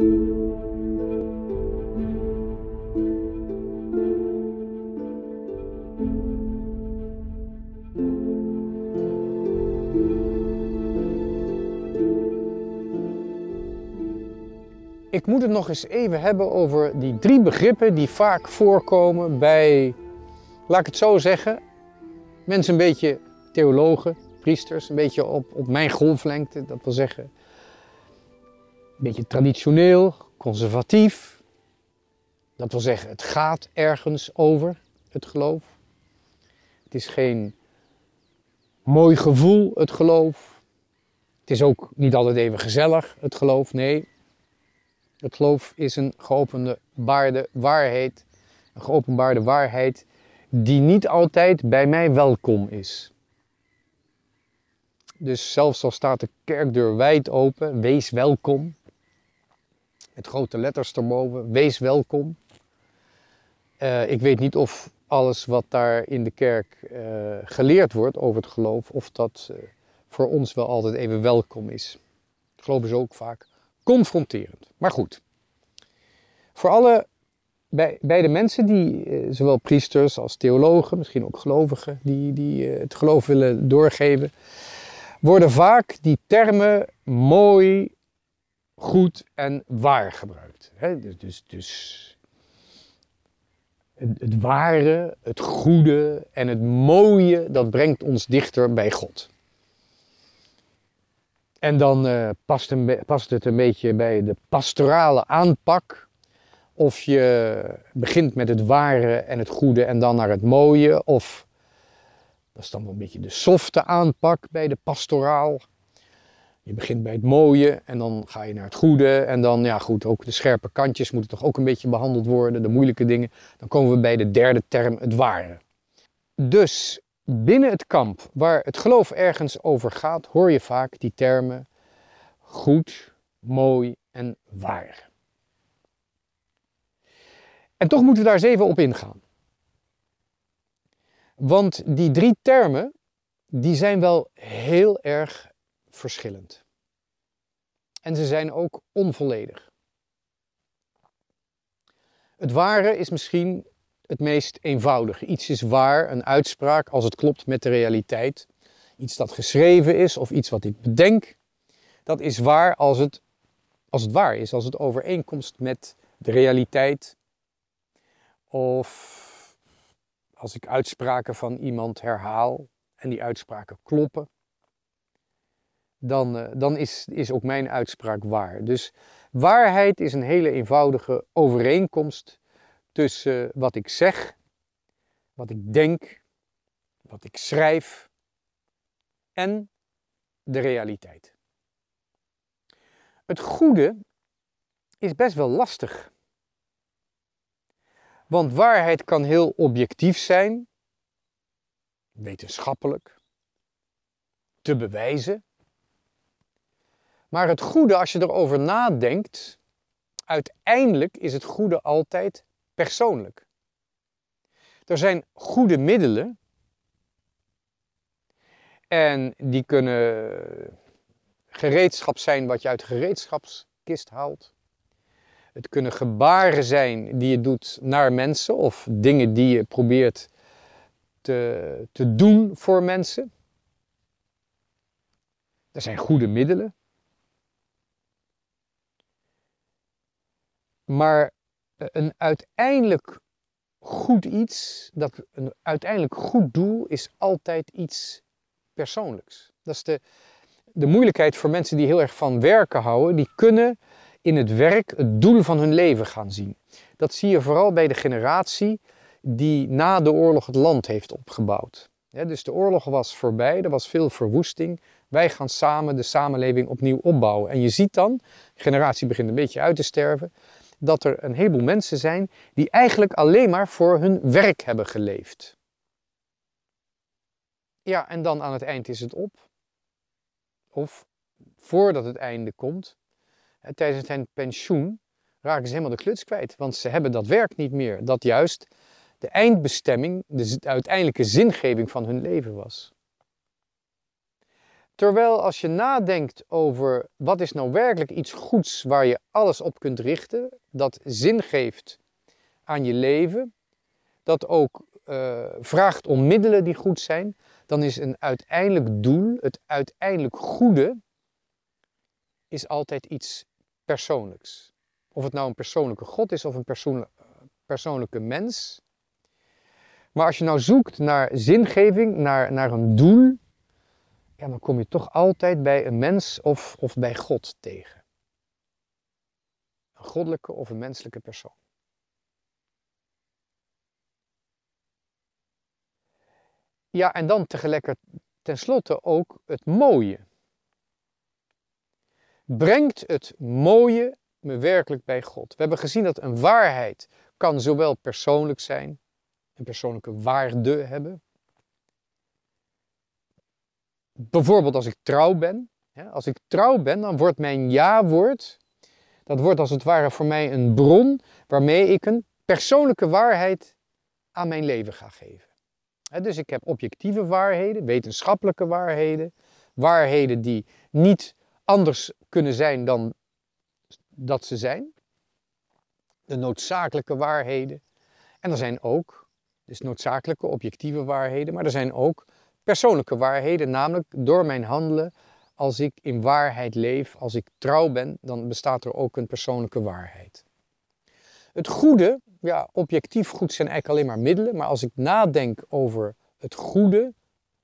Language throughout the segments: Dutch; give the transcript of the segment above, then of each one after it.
Ik moet het nog eens even hebben over die drie begrippen die vaak voorkomen bij, laat ik het zo zeggen, mensen een beetje theologen, priesters, een beetje op, op mijn golflengte, dat wil zeggen, beetje traditioneel, conservatief. Dat wil zeggen, het gaat ergens over, het geloof. Het is geen mooi gevoel, het geloof. Het is ook niet altijd even gezellig, het geloof. Nee, het geloof is een geopenbaarde waarheid. Een geopenbaarde waarheid die niet altijd bij mij welkom is. Dus zelfs al staat de kerkdeur wijd open, wees welkom. Met grote letters erboven, wees welkom. Uh, ik weet niet of alles wat daar in de kerk uh, geleerd wordt over het geloof, of dat uh, voor ons wel altijd even welkom is. Geloof is ook vaak confronterend. Maar goed, voor alle, bij, bij de mensen die, eh, zowel priesters als theologen, misschien ook gelovigen, die, die eh, het geloof willen doorgeven, worden vaak die termen mooi, goed en waar gebruikt. Dus, dus, dus het, het ware, het goede en het mooie, dat brengt ons dichter bij God. En dan uh, past, past, het een beetje bij de pastorale aanpak of je begint met het ware en het goede en dan naar het mooie. Of dat is dan wel een beetje de softe aanpak bij de pastoraal. Je begint bij het mooie en dan ga je naar het goede. En dan, ja goed, ook de scherpe kantjes moeten toch ook een beetje behandeld worden. De moeilijke dingen. Dan komen we bij de derde term, het ware. Dus binnen het kamp waar het geloof ergens over gaat, hoor je vaak die termen goed, mooi en waar. En toch moeten we daar eens even op ingaan. Want die drie termen, die zijn wel heel erg verschillend. En ze zijn ook onvolledig. Het ware is misschien het meest eenvoudige. Iets is waar, een uitspraak, als het klopt met de realiteit. Iets dat geschreven is of iets wat ik bedenk. Dat is waar als het, als het waar is, als het overeenkomst met de realiteit of als ik uitspraken van iemand herhaal en die uitspraken kloppen, dan, uh, dan is, is ook mijn uitspraak waar. Dus waarheid is een hele eenvoudige overeenkomst tussen wat ik zeg, wat ik denk, wat ik schrijf en de realiteit. Het goede is best wel lastig want waarheid kan heel objectief zijn, wetenschappelijk, te bewijzen. Maar het goede, als je erover nadenkt, uiteindelijk is het goede altijd persoonlijk. Er zijn goede middelen en die kunnen gereedschap zijn wat je uit gereedschapskist haalt. Het kunnen gebaren zijn die je doet naar mensen of dingen die je probeert te, te doen voor mensen. Er zijn goede middelen. Maar een uiteindelijk goed iets, dat een uiteindelijk goed doel, is altijd iets persoonlijks. Dat is de, de moeilijkheid voor mensen die heel erg van werken houden. Die kunnen in het werk het doel van hun leven gaan zien. Dat zie je vooral bij de generatie die na de oorlog het land heeft opgebouwd. dus de oorlog was voorbij, er was veel verwoesting. Wij gaan samen de samenleving opnieuw opbouwen. En je ziet dan, de generatie begint een beetje uit te sterven, dat er een heleboel mensen zijn die eigenlijk alleen maar voor hun werk hebben geleefd. Ja, en dan aan het eind is het op. Of voordat het einde komt, tijdens hun pensioen raken ze helemaal de kluts kwijt. Want ze hebben dat werk niet meer. Dat juist de eindbestemming, de uiteindelijke zingeving van hun leven was. Terwijl als je nadenkt over wat is nou werkelijk iets goeds waar je alles op kunt richten, dat zin geeft aan je leven, dat ook uh, vraagt om middelen die goed zijn, dan is een uiteindelijk doel, het uiteindelijk goede, is altijd iets persoonlijks. Of het nou een persoonlijke God is of een persoonlijke mens. Maar als je nou zoekt naar zingeving, naar, naar een doel, ja, dan kom je toch altijd bij een mens of, of bij God tegen. Een goddelijke of een menselijke persoon. Ja, en dan tegelijkertijd tenslotte ook het mooie. Brengt het mooie me werkelijk bij God? We hebben gezien dat een waarheid kan zowel persoonlijk zijn, een persoonlijke waarde hebben. Bijvoorbeeld als ik trouw ben. Als ik trouw ben, dan wordt mijn ja-woord, dat wordt als het ware voor mij een bron waarmee ik een persoonlijke waarheid aan mijn leven ga geven dus ik heb objectieve waarheden, wetenschappelijke waarheden, waarheden die niet anders kunnen zijn dan dat ze zijn. De noodzakelijke waarheden. En er zijn ook, dus noodzakelijke objectieve waarheden, maar er zijn ook persoonlijke waarheden, namelijk door mijn handelen, als ik in waarheid leef, als ik trouw ben, dan bestaat er ook een persoonlijke waarheid. Het goede, ja, objectief goed zijn eigenlijk alleen maar middelen, maar als ik nadenk over het goede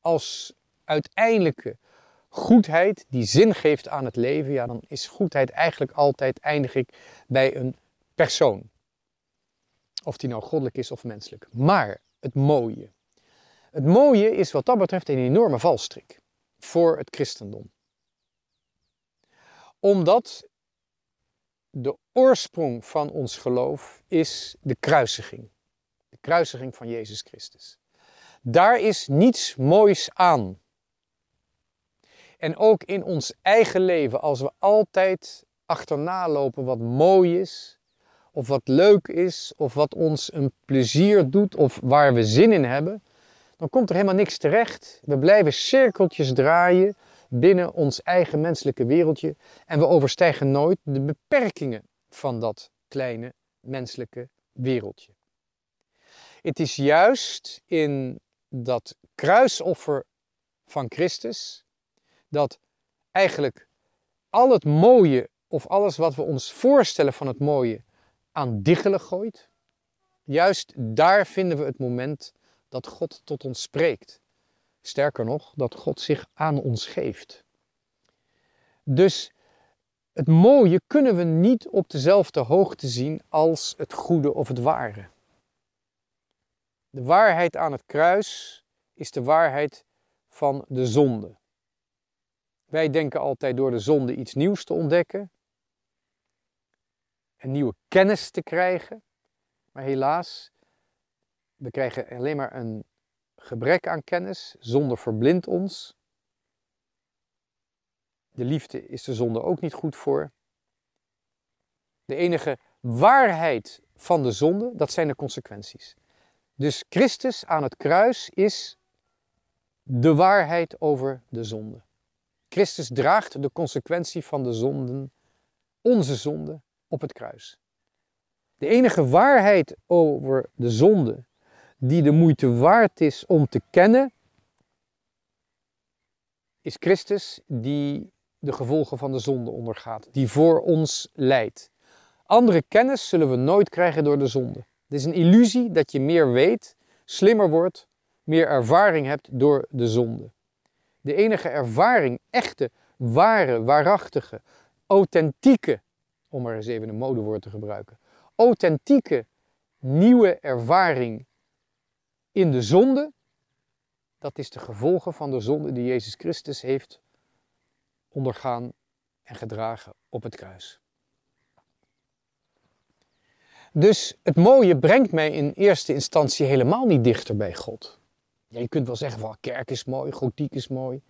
als uiteindelijke goedheid die zin geeft aan het leven, ja, dan is goedheid eigenlijk altijd, eindig ik bij een persoon. Of die nou goddelijk is of menselijk. Maar het mooie. Het mooie is wat dat betreft een enorme valstrik voor het christendom. Omdat de oorsprong van ons geloof is de kruisiging. De kruisiging van Jezus Christus. Daar is niets moois aan. En ook in ons eigen leven, als we altijd achterna lopen wat mooi is, of wat leuk is, of wat ons een plezier doet, of waar we zin in hebben, dan komt er helemaal niks terecht. We blijven cirkeltjes draaien binnen ons eigen menselijke wereldje en we overstijgen nooit de beperkingen van dat kleine menselijke wereldje. Het is juist in dat kruisoffer van Christus, dat eigenlijk al het mooie of alles wat we ons voorstellen van het mooie aan diggelen gooit. Juist daar vinden we het moment dat God tot ons spreekt. Sterker nog, dat God zich aan ons geeft. Dus het mooie kunnen we niet op dezelfde hoogte zien als het goede of het ware. De waarheid aan het kruis is de waarheid van de zonde. Wij denken altijd door de zonde iets nieuws te ontdekken, een nieuwe kennis te krijgen, maar helaas, we krijgen alleen maar een gebrek aan kennis, zonde verblindt ons. De liefde is de zonde ook niet goed voor. De enige waarheid van de zonde, dat zijn de consequenties. Dus Christus aan het kruis is de waarheid over de zonde. Christus draagt de consequentie van de zonden, onze zonde, op het kruis. De enige waarheid over de zonde die de moeite waard is om te kennen, is Christus die de gevolgen van de zonde ondergaat, die voor ons leidt. Andere kennis zullen we nooit krijgen door de zonde. Het is een illusie dat je meer weet, slimmer wordt, meer ervaring hebt door de zonde. De enige ervaring, echte, ware, waarachtige, authentieke, om maar eens even een modewoord te gebruiken, authentieke, nieuwe ervaring in de zonde, dat is de gevolgen van de zonde die Jezus Christus heeft ondergaan en gedragen op het kruis. Dus het mooie brengt mij in eerste instantie helemaal niet dichter bij God. Je kunt wel zeggen van kerk is mooi, gotiek is mooi.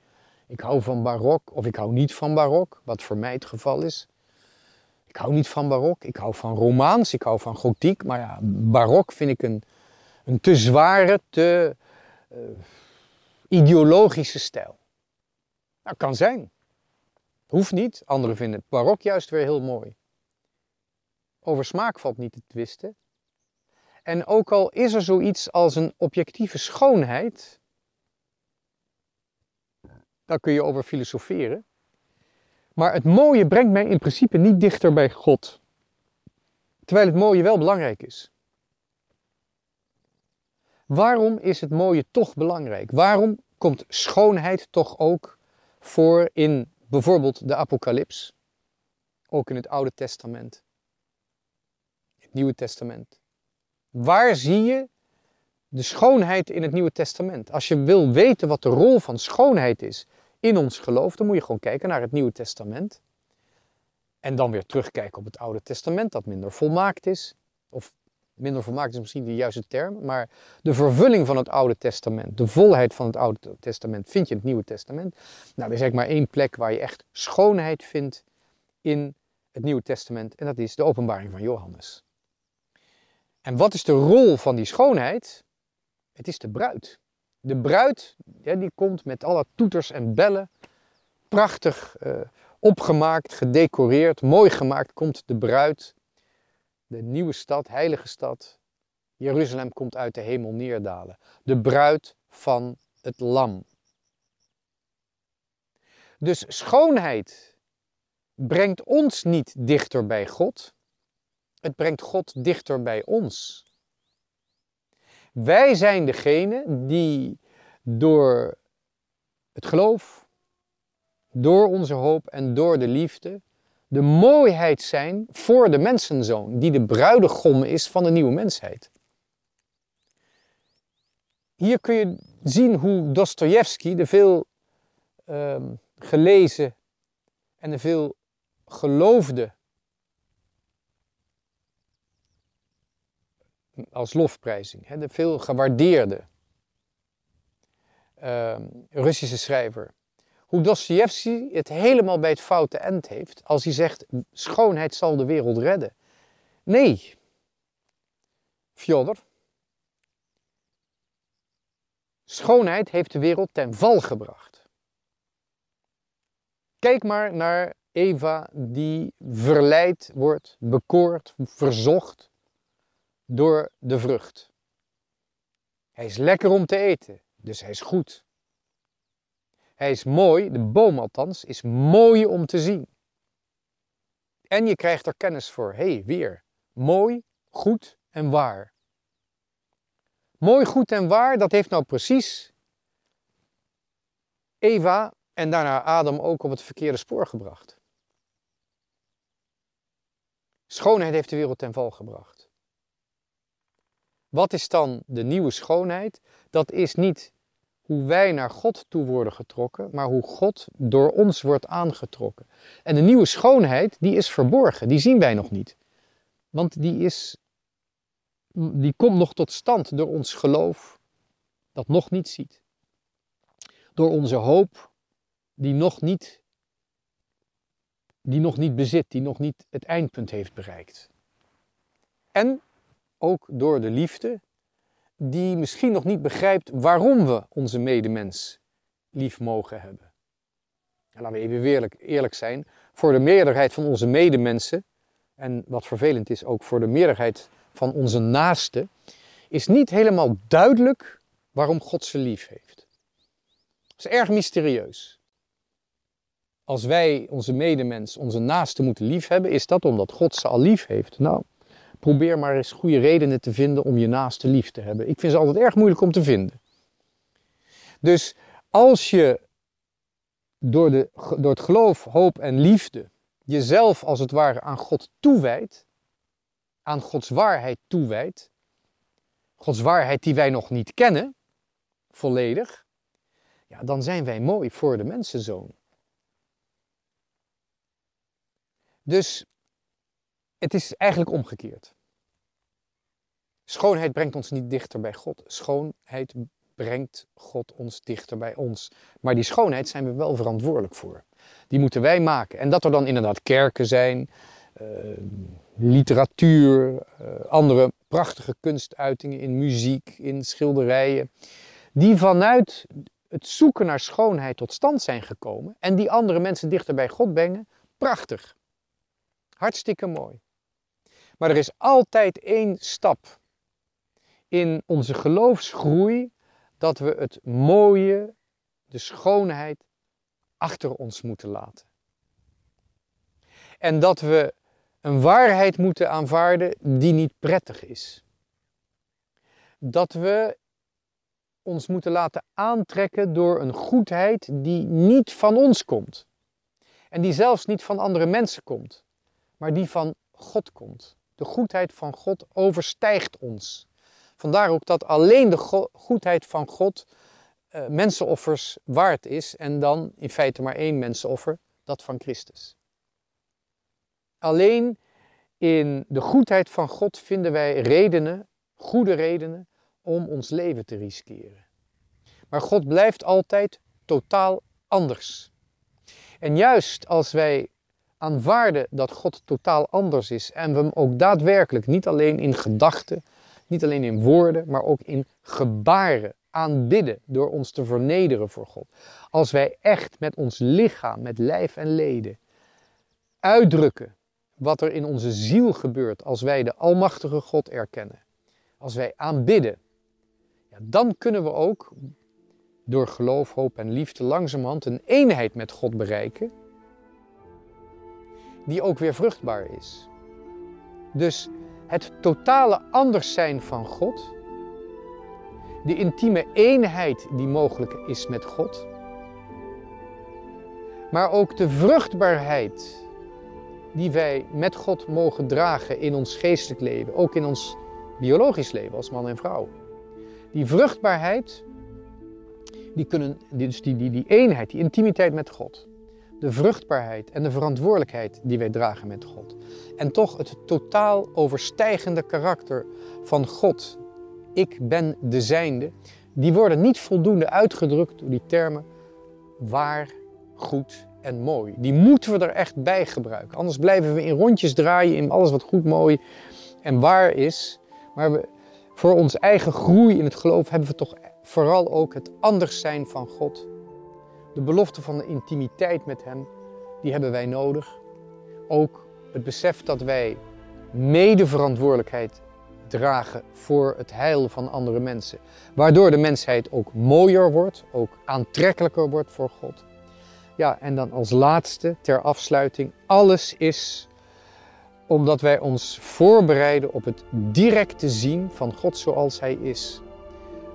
Ik hou van barok of ik hou niet van barok, wat voor mij het geval is. Ik hou niet van barok, ik hou van romaans, ik hou van gotiek. Maar ja, barok vind ik een, een te zware, te uh, ideologische stijl. Nou, kan zijn. Hoeft niet. Anderen vinden het barok juist weer heel mooi. Over smaak valt niet te twisten. En ook al is er zoiets als een objectieve schoonheid, daar kun je over filosoferen. Maar het mooie brengt mij in principe niet dichter bij God. Terwijl het mooie wel belangrijk is. Waarom is het mooie toch belangrijk? Waarom komt schoonheid toch ook voor in bijvoorbeeld de Apocalyps? Ook in het Oude Testament. Het Nieuwe Testament. Waar zie je de schoonheid in het Nieuwe Testament? Als je wil weten wat de rol van schoonheid is in ons geloof, dan moet je gewoon kijken naar het Nieuwe Testament. En dan weer terugkijken op het Oude Testament, dat minder volmaakt is. Of minder volmaakt is misschien de juiste term, maar de vervulling van het Oude Testament, de volheid van het Oude Testament, vind je in het Nieuwe Testament. Nou, er is eigenlijk maar één plek waar je echt schoonheid vindt in het Nieuwe Testament, en dat is de openbaring van Johannes. En wat is de rol van die schoonheid? Het is de bruid. De bruid, die komt met alle toeters en bellen, prachtig uh, opgemaakt, gedecoreerd, mooi gemaakt, komt de bruid. De nieuwe stad, heilige stad. Jeruzalem komt uit de hemel neerdalen. De bruid van het lam. Dus schoonheid brengt ons niet dichter bij God. Het brengt God dichter bij ons. Wij zijn degene die door het geloof, door onze hoop en door de liefde de mooiheid zijn voor de mensenzoon, die de bruidegom is van de nieuwe mensheid. Hier kun je zien hoe Dostoevsky, de veel uh, gelezen en de veel geloofde als lofprijzing, de veel gewaardeerde uh, Russische schrijver, hoe Dostoevsky het helemaal bij het foute eind heeft als hij zegt: schoonheid zal de wereld redden. Nee, Fjodor. Schoonheid heeft de wereld ten val gebracht. Kijk maar naar Eva die verleid wordt, bekoord, verzocht door de vrucht. Hij is lekker om te eten, dus hij is goed. Hij is mooi, de boom althans, is mooi om te zien. En je krijgt er kennis voor. Hé, hey, weer. Mooi, goed en waar. Mooi, goed en waar, dat heeft nou precies Eva en daarna Adam ook op het verkeerde spoor gebracht. Schoonheid heeft de wereld ten val gebracht. Wat is dan de nieuwe schoonheid? Dat is niet hoe wij naar God toe worden getrokken, maar hoe God door ons wordt aangetrokken. En de nieuwe schoonheid, die is verborgen, die zien wij nog niet. Want die, is, die komt nog tot stand door ons geloof, dat nog niet ziet. Door onze hoop, die nog niet, die nog niet bezit, die nog niet het eindpunt heeft bereikt. En ook door de liefde die misschien nog niet begrijpt waarom we onze medemens lief mogen hebben. En laten we even eerlijk, eerlijk zijn, voor de meerderheid van onze medemensen, en wat vervelend is ook voor de meerderheid van onze naasten, is niet helemaal duidelijk waarom God ze lief heeft. Dat is erg mysterieus. Als wij onze medemens, onze naasten moeten lief hebben, is dat omdat God ze al lief heeft. Nou, probeer maar eens goede redenen te vinden om je naaste lief te hebben. Ik vind ze altijd erg moeilijk om te vinden. Dus als je door, de, door het geloof, hoop en liefde jezelf als het ware aan God toewijdt, aan Gods waarheid toewijdt, Gods waarheid die wij nog niet kennen, volledig, ja, dan zijn wij mooi voor de mensenzoon. Dus het is eigenlijk omgekeerd. Schoonheid brengt ons niet dichter bij God. Schoonheid brengt God ons dichter bij ons. Maar die schoonheid zijn we wel verantwoordelijk voor. Die moeten wij maken. En dat er dan inderdaad kerken zijn, uh, literatuur, uh, andere prachtige kunstuitingen in muziek, in schilderijen, die vanuit het zoeken naar schoonheid tot stand zijn gekomen en die andere mensen dichter bij God brengen, prachtig. Hartstikke mooi. Maar er is altijd één stap in onze geloofsgroei dat we het mooie, de schoonheid achter ons moeten laten. En dat we een waarheid moeten aanvaarden die niet prettig is. Dat we ons moeten laten aantrekken door een goedheid die niet van ons komt. En die zelfs niet van andere mensen komt, maar die van God komt. De goedheid van God overstijgt ons. Vandaar ook dat alleen de goedheid van God uh, mensenoffers waard is en dan in feite maar één mensenoffer, dat van Christus. Alleen in de goedheid van God vinden wij redenen, goede redenen, om ons leven te riskeren. Maar God blijft altijd totaal anders. En juist als wij aanvaarden dat God totaal anders is en we hem ook daadwerkelijk niet alleen in gedachten, niet alleen in woorden, maar ook in gebaren aanbidden door ons te vernederen voor God. Als wij echt met ons lichaam, met lijf en leden uitdrukken wat er in onze ziel gebeurt als wij de Almachtige God erkennen, als wij aanbidden, ja, dan kunnen we ook door geloof, hoop en liefde langzamerhand een eenheid met God bereiken, die ook weer vruchtbaar is. Dus het totale anders zijn van God, de intieme eenheid die mogelijk is met God, maar ook de vruchtbaarheid die wij met God mogen dragen in ons geestelijk leven, ook in ons biologisch leven als man en vrouw. Die vruchtbaarheid, die kunnen, dus die, die, die eenheid, die intimiteit met God, de vruchtbaarheid en de verantwoordelijkheid die wij dragen met God. En toch het totaal overstijgende karakter van God, ik ben de zijnde, die worden niet voldoende uitgedrukt door die termen waar, goed en mooi. Die moeten we er echt bij gebruiken. Anders blijven we in rondjes draaien in alles wat goed, mooi en waar is. Maar voor onze eigen groei in het geloof hebben we toch vooral ook het anders zijn van God. De belofte van de intimiteit met Hem, die hebben wij nodig. Ook het besef dat wij medeverantwoordelijkheid dragen voor het heil van andere mensen. Waardoor de mensheid ook mooier wordt, ook aantrekkelijker wordt voor God. Ja, en dan als laatste ter afsluiting, alles is omdat wij ons voorbereiden op het directe zien van God zoals Hij is.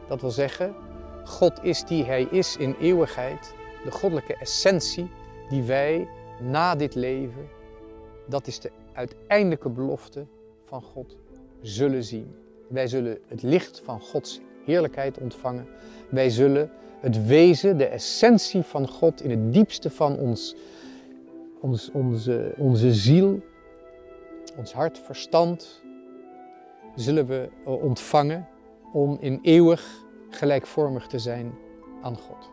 Dat wil zeggen, God is die Hij is in eeuwigheid, de goddelijke essentie die wij na dit leven, dat is de uiteindelijke belofte van God, zullen zien. Wij zullen het licht van Gods heerlijkheid ontvangen. Wij zullen het wezen, de essentie van God in het diepste van ons, ons, onze, onze ziel, ons hart, verstand, zullen we ontvangen om in eeuwig gelijkvormig te zijn aan God.